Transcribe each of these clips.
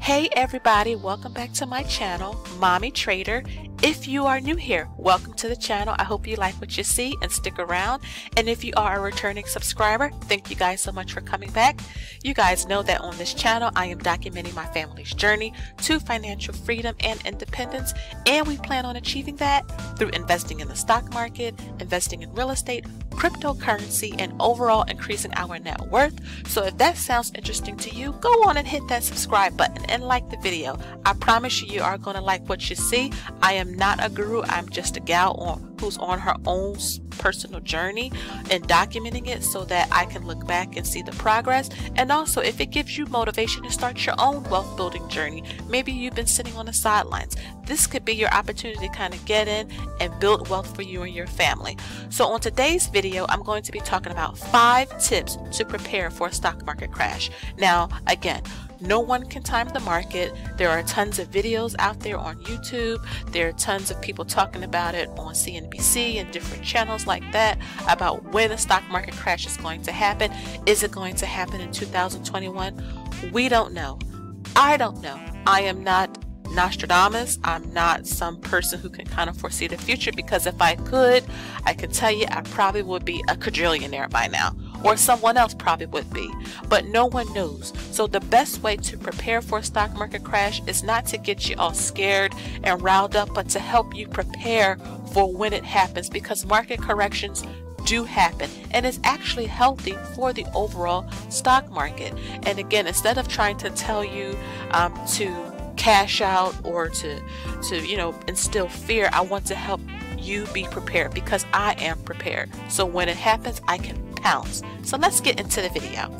Hey everybody, welcome back to my channel, Mommy Trader. If you are new here, welcome to the channel. I hope you like what you see and stick around. And if you are a returning subscriber, thank you guys so much for coming back. You guys know that on this channel, I am documenting my family's journey to financial freedom and independence. And we plan on achieving that through investing in the stock market, investing in real estate, cryptocurrency, and overall increasing our net worth. So if that sounds interesting to you, go on and hit that subscribe button and like the video. I promise you, you are going to like what you see. I am not a guru. I'm just a gal on, who's on her own personal journey and documenting it so that I can look back and see the progress. And also, if it gives you motivation to start your own wealth building journey, maybe you've been sitting on the sidelines. This could be your opportunity to kind of get in and build wealth for you and your family. So, on today's video, I'm going to be talking about five tips to prepare for a stock market crash. Now, again, no one can time the market. There are tons of videos out there on YouTube. There are tons of people talking about it on CNBC and different channels like that about when the stock market crash is going to happen. Is it going to happen in 2021? We don't know. I don't know. I am not Nostradamus. I'm not some person who can kind of foresee the future because if I could, I could tell you I probably would be a quadrillionaire by now or someone else probably would be, but no one knows. So the best way to prepare for a stock market crash is not to get you all scared and riled up, but to help you prepare for when it happens because market corrections do happen and it's actually healthy for the overall stock market. And again, instead of trying to tell you um, to cash out or to to you know instill fear, I want to help you be prepared because I am prepared. So when it happens, I can pounds. So let's get into the video.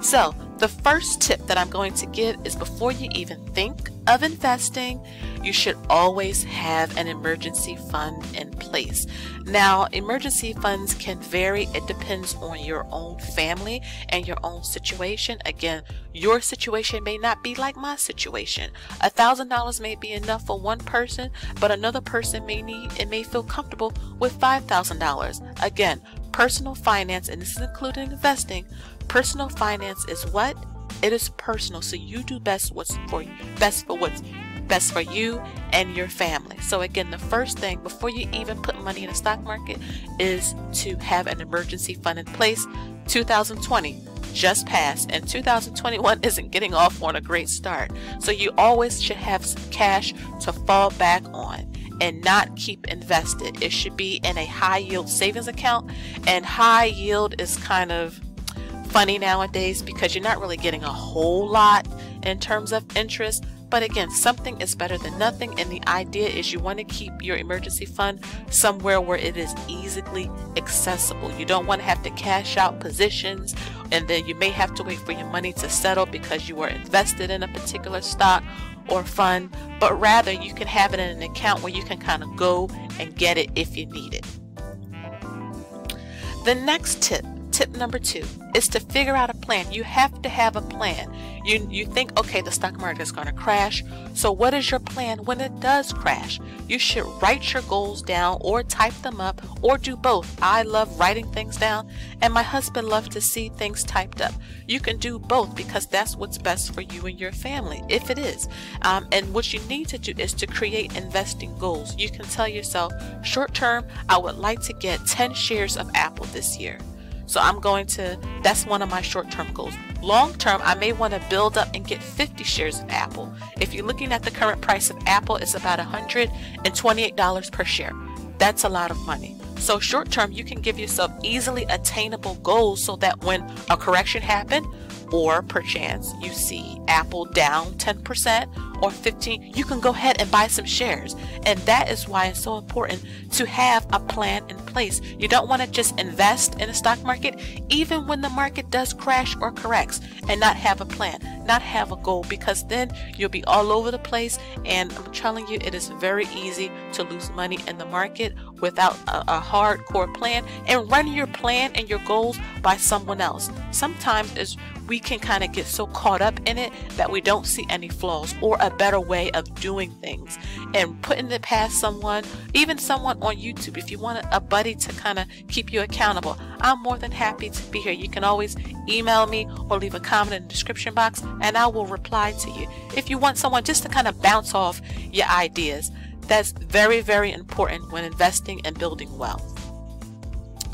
So the first tip that I'm going to give is before you even think of investing, you should always have an emergency fund in place. Now, emergency funds can vary. It depends on your own family and your own situation. Again, your situation may not be like my situation. A thousand dollars may be enough for one person, but another person may need and may feel comfortable with five thousand dollars. Again, personal finance, and this is including investing, personal finance is what? It is personal, so you do best what's for you, best for what's best for you and your family. So again, the first thing before you even put money in the stock market is to have an emergency fund in place. 2020 just passed and 2021 isn't getting off on a great start. So you always should have some cash to fall back on and not keep invested. It should be in a high yield savings account, and high yield is kind of funny nowadays because you're not really getting a whole lot in terms of interest. But again, something is better than nothing, and the idea is you want to keep your emergency fund somewhere where it is easily accessible. You don't want to have to cash out positions, and then you may have to wait for your money to settle because you were invested in a particular stock or fund, but rather you can have it in an account where you can kind of go and get it if you need it. The next tip tip number two is to figure out a plan. You have to have a plan. You, you think, okay, the stock market is going to crash. So what is your plan when it does crash? You should write your goals down or type them up or do both. I love writing things down and my husband loves to see things typed up. You can do both because that's what's best for you and your family, if it is. Um, and what you need to do is to create investing goals. You can tell yourself, short term, I would like to get 10 shares of Apple this year. So I'm going to, that's one of my short-term goals. Long-term, I may want to build up and get 50 shares of Apple. If you're looking at the current price of Apple, it's about $128 per share. That's a lot of money. So short term, you can give yourself easily attainable goals so that when a correction happens, or perchance you see Apple down 10% or 15 you can go ahead and buy some shares. And that is why it's so important to have a plan in place. You don't want to just invest in the stock market even when the market does crash or corrects and not have a plan not have a goal because then you'll be all over the place. And I'm telling you it is very easy to lose money in the market without a, a hardcore plan and run your plan and your goals by someone else. Sometimes is we can kind of get so caught up in it that we don't see any flaws or a better way of doing things and putting it past someone, even someone on YouTube. If you want a buddy to kind of keep you accountable, I'm more than happy to be here. You can always email me or leave a comment in the description box and I will reply to you. If you want someone just to kind of bounce off your ideas, that's very, very important when investing and building wealth.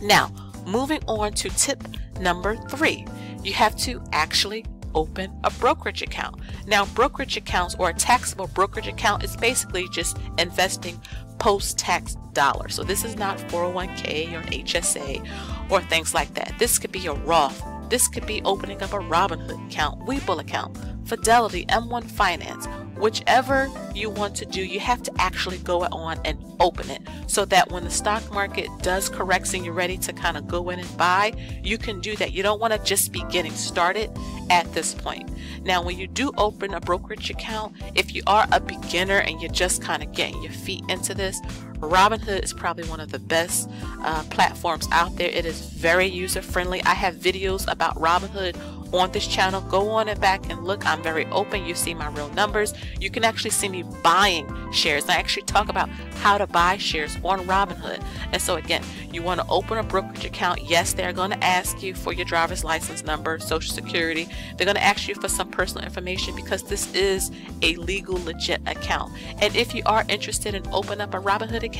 Now, moving on to tip number three, you have to actually open a brokerage account. Now, brokerage accounts or a taxable brokerage account is basically just investing post-tax dollars. So this is not 401k or an HSA or things like that. This could be a Roth. This could be opening up a Robinhood account, Webull account, Fidelity, M1 Finance, whichever you want to do, you have to actually go on and open it so that when the stock market does correct and you're ready to kind of go in and buy, you can do that. You don't want to just be getting started at this point. Now, when you do open a brokerage account, if you are a beginner and you're just kind of getting your feet into this, Robinhood is probably one of the best uh, platforms out there. It is very user friendly. I have videos about Robinhood on this channel. Go on and back and look. I'm very open. You see my real numbers. You can actually see me buying shares. I actually talk about how to buy shares on Robinhood. And so again, you want to open a brokerage account. Yes, they're going to ask you for your driver's license number, social security. They're going to ask you for some personal information because this is a legal, legit account. And if you are interested in opening up a Robinhood account,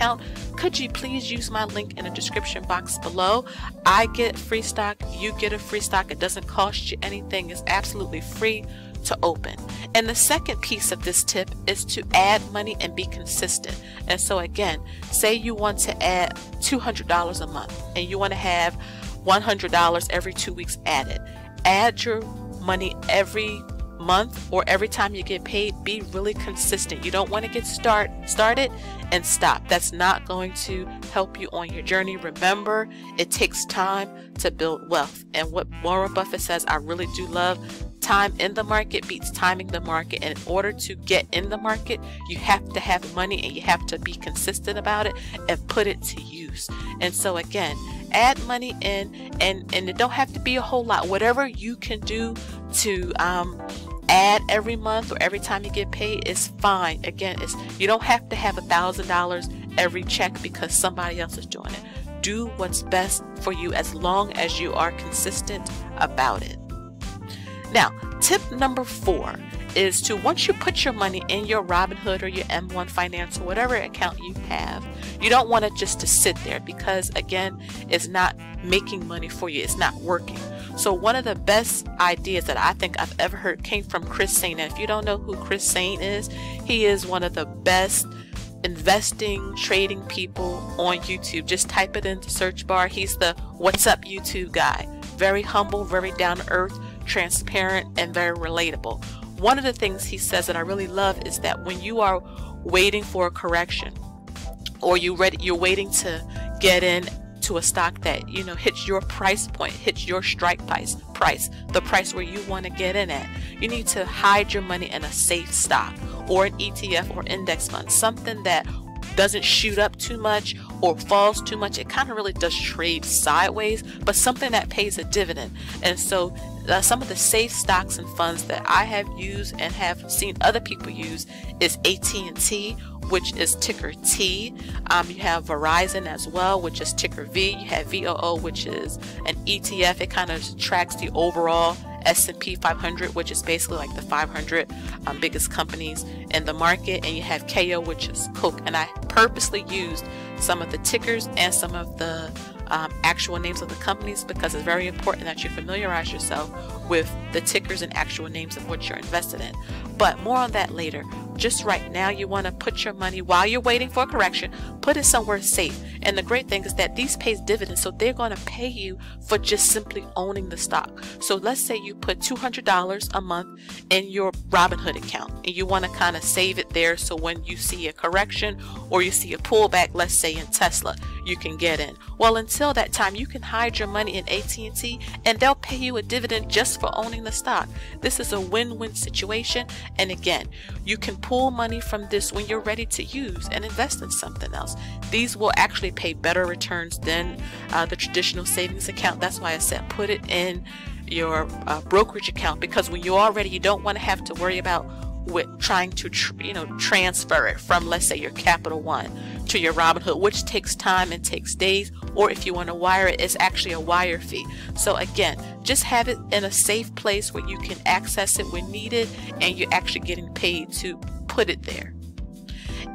could you please use my link in the description box below? I get free stock, you get a free stock. It doesn't cost you anything it's absolutely free to open. And the second piece of this tip is to add money and be consistent. And so again, say you want to add $200 a month and you want to have $100 every two weeks added. Add your money every month or every time you get paid, be really consistent. You don't want to get start started and stop. That's not going to help you on your journey. Remember, it takes time to build wealth. And what Warren Buffett says, I really do love time in the market beats timing the market. And in order to get in the market, you have to have money and you have to be consistent about it and put it to use. And so again, add money in and and it don't have to be a whole lot whatever you can do to um, add every month or every time you get paid is fine. Again, it's you don't have to have a thousand dollars every check because somebody else is doing it. Do what's best for you as long as you are consistent about it. Now, tip number four is to once you put your money in your Robinhood or your M1 Finance or whatever account you have, you don't want it just to sit there because again, it's not making money for you. It's not working. So one of the best ideas that I think I've ever heard came from Chris Sain. And if you don't know who Chris Sain is, he is one of the best investing, trading people on YouTube. Just type it in the search bar. He's the what's up YouTube guy. Very humble, very down to earth, transparent, and very relatable. One of the things he says that I really love is that when you are waiting for a correction or you ready you're waiting to get in to a stock that you know hits your price point hits your strike price price the price where you want to get in at you need to hide your money in a safe stock or an ETF or index fund something that doesn't shoot up too much or falls too much it kind of really does trade sideways but something that pays a dividend and so some of the safe stocks and funds that I have used and have seen other people use is AT&T which is ticker T. Um, you have Verizon as well, which is ticker V. You have VOO, which is an ETF. It kind of tracks the overall S&P 500, which is basically like the 500 um, biggest companies in the market, and you have KO, which is Coke. And I purposely used some of the tickers and some of the um, actual names of the companies because it's very important that you familiarize yourself with the tickers and actual names of what you're invested in. But more on that later just right now you want to put your money while you're waiting for a correction put it somewhere safe. And the great thing is that these pays dividends so they're going to pay you for just simply owning the stock. So let's say you put $200 a month in your Robinhood account and you want to kind of save it there so when you see a correction or you see a pullback let's say in Tesla you can get in. Well until that time you can hide your money in AT&T and they'll pay you a dividend just for owning the stock. This is a win-win situation and again you can pull money from this when you're ready to use and invest in something else. These will actually pay better returns than uh, the traditional savings account. That's why I said put it in your uh, brokerage account because when you're already you don't want to have to worry about with trying to you know transfer it from let's say your Capital One to your Robinhood which takes time and takes days or if you want to wire it it's actually a wire fee so again just have it in a safe place where you can access it when needed and you're actually getting paid to put it there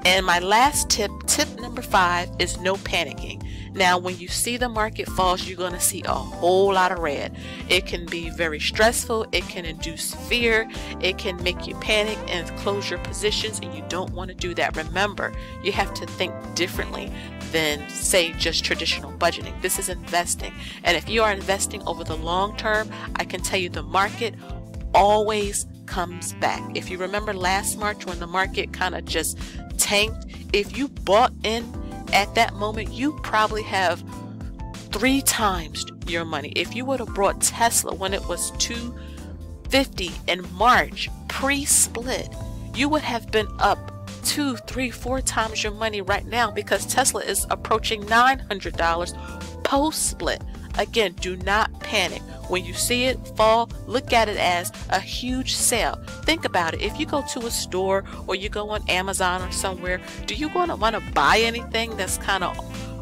and my last tip, tip number five, is no panicking. Now, when you see the market falls, you're going to see a whole lot of red. It can be very stressful. It can induce fear. It can make you panic and close your positions, and you don't want to do that. Remember, you have to think differently than, say, just traditional budgeting. This is investing. And if you are investing over the long term, I can tell you the market always comes back. If you remember last March when the market kind of just tanked, if you bought in at that moment, you probably have three times your money. If you would have brought Tesla when it was 250 in March pre-split, you would have been up two, three, four times your money right now because Tesla is approaching $900 post-split. Again, do not panic. When you see it fall, look at it as a huge sale. Think about it. If you go to a store or you go on Amazon or somewhere, do you want to want to buy anything that's kind of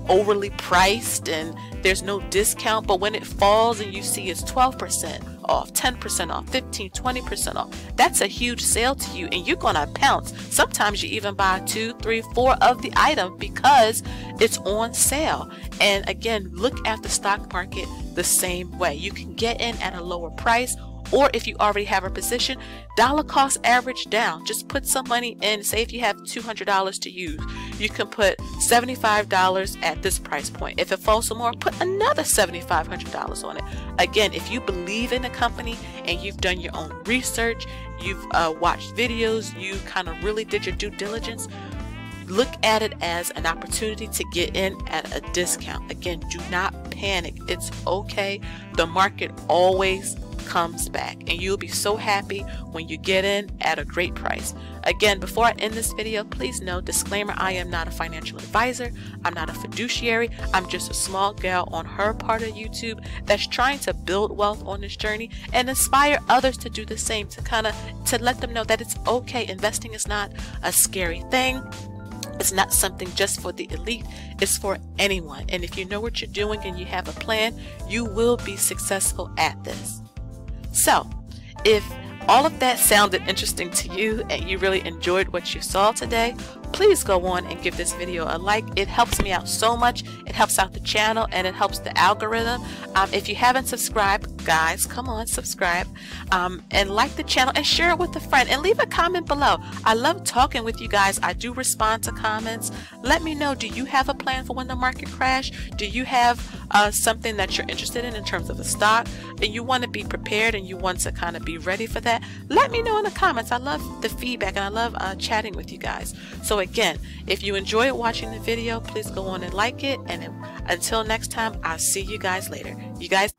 overly priced and there's no discount, but when it falls and you see it's 12% off, 10% off, 15, 20% off, that's a huge sale to you and you're going to pounce. Sometimes you even buy two, three, four of the item because it's on sale. And again, look at the stock market the same way. You can get in at a lower price or if you already have a position, dollar cost average down. Just put some money in. Say if you have $200 to use, you can put $75 at this price point. If it falls some more, put another $7,500 on it. Again, if you believe in a company and you've done your own research, you've uh, watched videos, you kind of really did your due diligence, look at it as an opportunity to get in at a discount. Again, do not panic. It's okay. The market always comes back and you'll be so happy when you get in at a great price. Again, before I end this video, please know, disclaimer, I am not a financial advisor. I'm not a fiduciary. I'm just a small gal on her part of YouTube that's trying to build wealth on this journey and inspire others to do the same to kind of to let them know that it's okay. Investing is not a scary thing. It's not something just for the elite, it's for anyone. And if you know what you're doing and you have a plan, you will be successful at this. So, if all of that sounded interesting to you and you really enjoyed what you saw today, please go on and give this video a like. It helps me out so much. It helps out the channel and it helps the algorithm. Um, if you haven't subscribed, guys, come on, subscribe um, and like the channel and share it with a friend and leave a comment below. I love talking with you guys. I do respond to comments. Let me know, do you have a plan for when the market crash? Do you have uh, something that you're interested in in terms of a stock and you want to be prepared and you want to kind of be ready for that? Let me know in the comments. I love the feedback and I love uh, chatting with you guys. So again, if you enjoyed watching the video, please go on and like it. And until next time, I'll see you guys later. You guys